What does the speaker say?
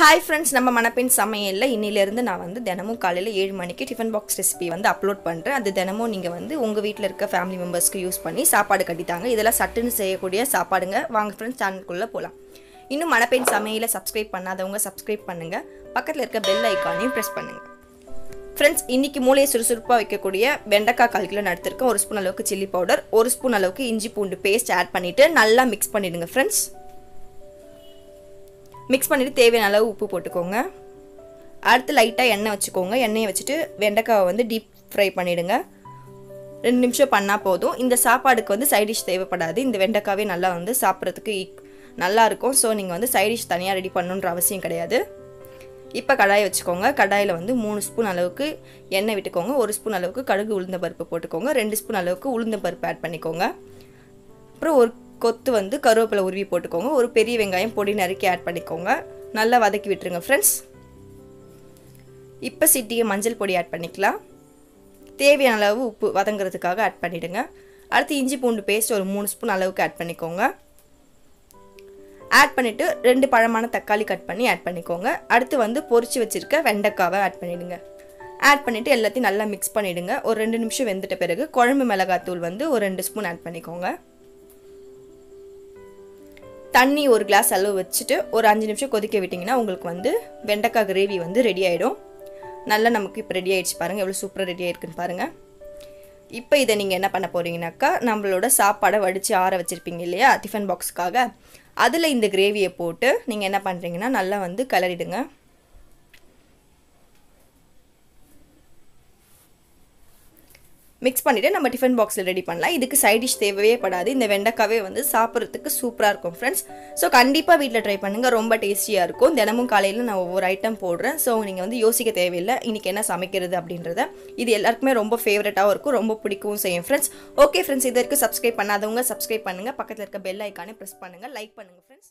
Hi friends நம்ம மணப்பெண் சமையலில் இன்னிலேருந்து நான் வந்து தினமும் காலையில் ஏழு மணிக்கு டிஃபன் பாக்ஸ் ரெசிபி வந்து அப்லோட் பண்ணுறேன் அது தினமும் நீங்கள் வந்து உங்கள் வீட்டில் இருக்க ஃபேமிலி மெம்பர்ஸ்க்கு யூஸ் பண்ணி சாப்பாடு கட்டித்தாங்க. இதெல்லாம் சட்டுன்னு செய்யக்கூடிய சாப்பாடுங்க. வாங்க ஃப்ரெண்ட்ஸ் சேனலுக்குள்ளே போகலாம் இன்னும் மணப்பெண் சமையலை சப்ஸ்கிரைப் பண்ணாதவங்க சப்ஸ்கிரைப் பண்ணுங்கள் பக்கத்தில் இருக்க பெல் ஐக்கானையும் ப்ரெஸ் பண்ணுங்கள் ஃப்ரெண்ட்ஸ் இன்றைக்கி மூளையை சுறுசுறுப்பாக வைக்கக்கூடிய வெண்டைக்காய் கால் கிலோ எடுத்திருக்கேன். ஒரு ஸ்பூன் அளவுக்கு சில்லி பவுடர் ஒரு ஸ்பூன் அளவுக்கு இஞ்சி பூண்டு பேஸ்ட் ஆட் பண்ணிவிட்டு நல்லா மிக்ஸ் பண்ணிவிடுங்க ஃப்ரெண்ட்ஸ் மிக்ஸ் பண்ணிவிட்டு தேவையான அளவு உப்பு போட்டுக்கோங்க. அடுத்து லைட்டாக எண்ணெய் வச்சுக்கோங்க. எண்ணெயை வச்சுட்டு வெண்டைக்காவை வந்து டீப் ஃப்ரை பண்ணிவிடுங்க ரெண்டு நிமிஷம் பண்ணால் போதும். இந்த சாப்பாடுக்கு வந்து சைட் டிஷ் தேவைப்படாது. இந்த வெண்டைக்காவே நல்லா வந்து சாப்பிட்றதுக்கு நல்லாயிருக்கும் ஸோ நீங்கள் வந்து சைட் டிஷ் தனியாக ரெடி பண்ணணுன்ற அவசியம் கிடையாது. இப்போ கடாயை வச்சுக்கோங்க. கடாயில் வந்து மூணு ஸ்பூன் அளவுக்கு எண்ணெய் விட்டுக்கோங்க. ஒரு ஸ்பூன் அளவுக்கு கடுகு உளுந்த பருப்பு போட்டுக்கோங்க. ரெண்டு ஸ்பூன் அளவுக்கு உளுந்த பருப்பு ஆட் பண்ணிக்கோங்க. அப்புறம் ஒரு கொத்து வந்து கருவேப்பிலை உருவி போட்டுக்கோங்க. ஒரு பெரிய வெங்காயம் பொடி நறுக்கி ஆட் பண்ணிக்கோங்க. நல்லா வதக்கி விட்டுருங்க ஃப்ரெண்ட்ஸ் இப்போ சிட்டியை மஞ்சள் பொடி ஆட் பண்ணிக்கலாம். தேவையான அளவு உப்பு வதங்குறதுக்காக ஆட் பண்ணிவிடுங்க அடுத்து இஞ்சி பூண்டு பேஸ்ட் ஒரு மூணு ஸ்பூன் அளவுக்கு ஆட் பண்ணிக்கோங்க. ஆட் பண்ணிவிட்டு ரெண்டு பழமான தக்காளி கட் பண்ணி ஆட் பண்ணிக்கோங்க. அடுத்து வந்து பொறிச்சு வச்சுருக்க வெண்டைக்காவை ஆட் பண்ணிவிடுங்க ஆட் பண்ணிவிட்டு எல்லாத்தையும் நல்லா மிக்ஸ் பண்ணிவிடுங்க ஒரு ரெண்டு நிமிஷம் வெந்துட்ட பிறகு குழம்பு மிளகாத்தூள் வந்து ஒரு ரெண்டு ஸ்பூன் ஆட் பண்ணிக்கோங்க. தண்ணி ஒரு கிளாஸ் அளவு வச்சுட்டு ஒரு அஞ்சு நிமிஷம் கொதிக்க விட்டிங்கன்னா உங்களுக்கு வந்து வெண்டைக்காய் கிரேவி வந்து ரெடி ஆகிடும் நல்லா நமக்கு இப்போ ரெடி ஆகிடுச்சு பாருங்கள் எவ்வளோ சூப்பராக ரெடி ஆகிருக்குன்னு பாருங்கள் இப்போ இதை நீங்கள் என்ன பண்ண போகிறீங்கனாக்கா நம்மளோட சாப்பாடை வடித்து ஆற வச்சுருப்பீங்க இல்லையா? டிஃபன் பாக்ஸுக்காக அதில் இந்த கிரேவியை போட்டு நீங்கள் என்ன பண்ணுறீங்கன்னா நல்லா வந்து கிளறிடுங்க. மிக்ஸ் பண்ணிவிட்டு நம்ம டிஃபன் பாக்ஸில் ரெடி பண்ணலாம். இதுக்கு சைட் டிஷ் தேவையே படாது. இந்த வெண்டைக்காவே வந்து சாப்பிட்றதுக்கு சூப்பராக இருக்கும் ஃப்ரெண்ட்ஸ் ஸோ கண்டிப்பாக வீட்டில் ட்ரை பண்ணுங்கள் ரொம்ப டேஸ்டியாக இருக்கும். தினமும் காலையில் நான் ஒவ்வொரு ஐட்டம் போடுறேன். ஸோ நீங்கள் வந்து யோசிக்க தேவையில்லை. இன்றைக்கி என்ன சமைக்கிறது அப்படின்றத. இது எல்லாருக்குமே ரொம்ப ஃபேவரட்டாகவும் இருக்கும். ரொம்ப பிடிக்கவும் செய்யும் ஃப்ரெண்ட்ஸ் ஓகே ஃப்ரெண்ட்ஸ் இது வரைக்கும் சப்ஸ்கிரைப் பண்ணாதவங்க சப்ஸ்கிரைப் பண்ணுங்கள் பக்கத்தில் இருக்க பெல் ஐக்கானே ப்ரெஸ் பண்ணுங்கள் லைக் பண்ணுங்கள் ஃப்ரெண்ட்ஸ்